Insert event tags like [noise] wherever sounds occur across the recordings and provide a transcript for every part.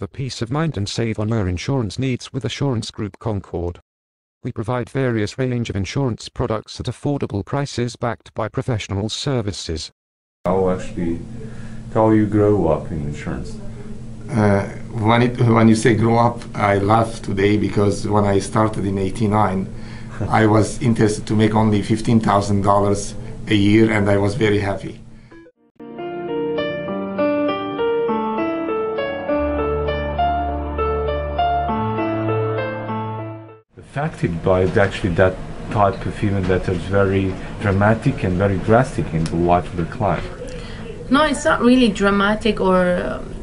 For the peace of mind and save on your insurance needs with Assurance Group Concorde. We provide various range of insurance products at affordable prices backed by professional services. How actually, how you grow up in insurance? Uh, when, it, when you say grow up, I laugh today because when I started in 89, [laughs] I was interested to make only $15,000 a year and I was very happy. Affected by actually that type of event that is very dramatic and very drastic in the life of the client. No, it's not really dramatic or um,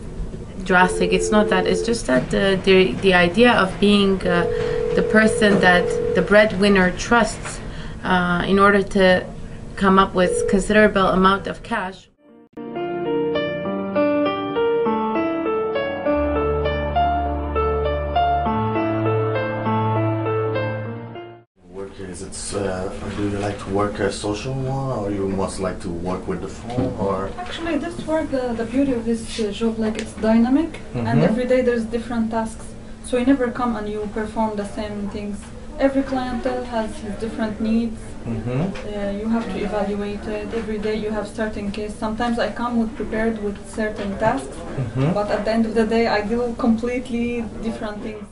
drastic. It's not that. It's just that the the, the idea of being uh, the person that the breadwinner trusts uh, in order to come up with considerable amount of cash. Work a social one or you must like to work with the phone or Actually, this work, uh, the beauty of this uh, job, like it's dynamic, and Mhm. every day there's different tasks. So you never come and you perform the same things. Every clientele has his different needs. mm-hmm. Uh, you have to evaluate it. Every day you have certain case. Sometimes I come with prepared with certain tasks, Mm-hmm. but at the end of the day I do completely different things.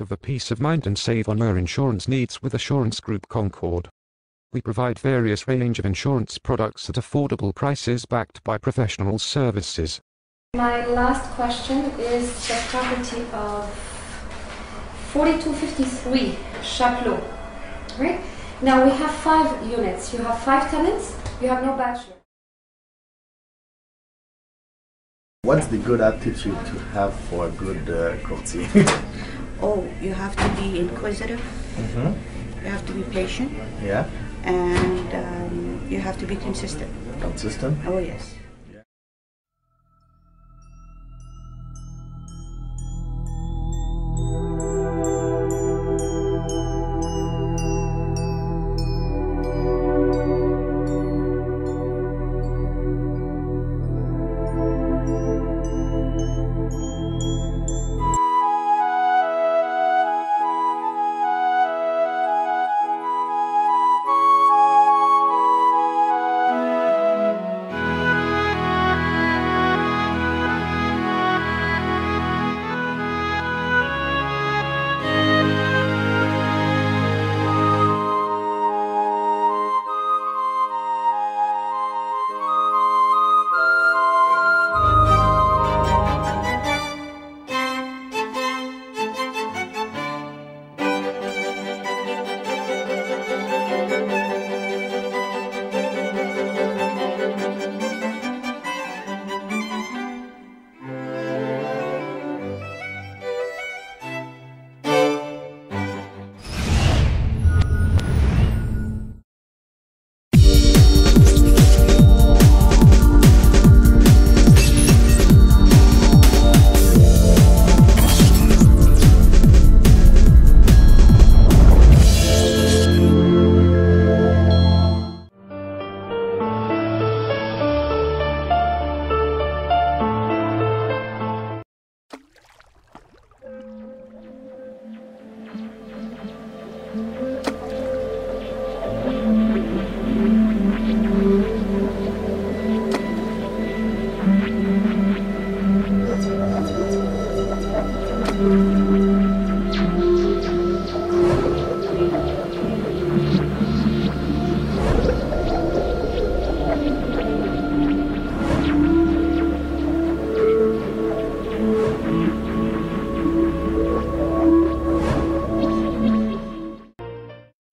For the peace of mind and save on your insurance needs with Assurance Group Concorde. We provide various range of insurance products at affordable prices backed by professional services. My last question is the property of 4253 Chapelot. Right? Now we have five units. You have five tenants, you have no bachelor. What's the good attitude to have for a good uh, courtier? [laughs] Oh, you have to be inquisitive, mm-hmm. you have to be patient, Yeah, and um, you have to be consistent. consistent. Oh, yes.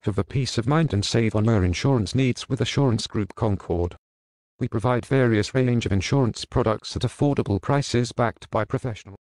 Of the peace of mind and save on your insurance needs with Assurance Group Concorde. We provide various range of insurance products at affordable prices backed by professional